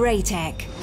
Great.